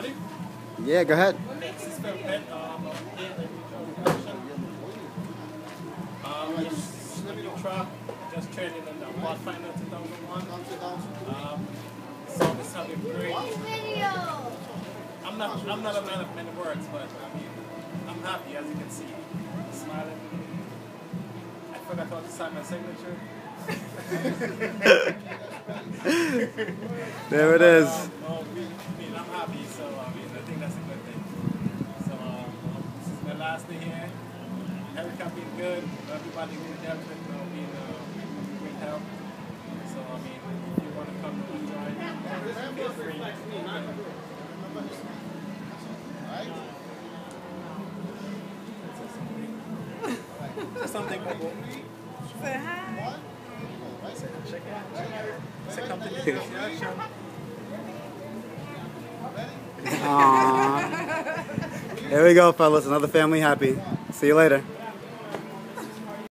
Ready? Yeah, go ahead. This is for pet, um, production. Um, it's a new truck, just traded in the Pathfinder 2001. Um, song is sounding great. I'm not, I'm not a man of many words, but I mean, I'm happy as you can see. Smiling. I forgot how to sign my signature. There it is. Um, oh, good. Everybody been helping, you know, being uh, great help. So I mean, if you want to come and join, feel free. Say something, Bobo. Say hi. Check it out. Say something. Yeah, Aww. There we go, fellas. Another family happy. See you later.